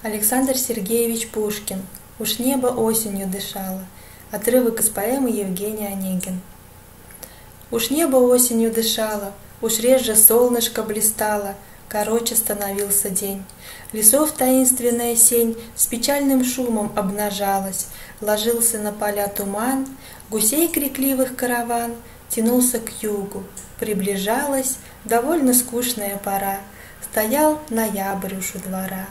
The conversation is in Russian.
Александр Сергеевич Пушкин «Уж небо осенью дышало» Отрывок из поэмы Евгения Онегин Уж небо осенью дышало, Уж реже солнышко блистало, Короче становился день. Лесов таинственная сень С печальным шумом обнажалась, Ложился на поля туман, Гусей крикливых караван Тянулся к югу, приближалась Довольно скучная пора, Стоял ноябрь уж у двора.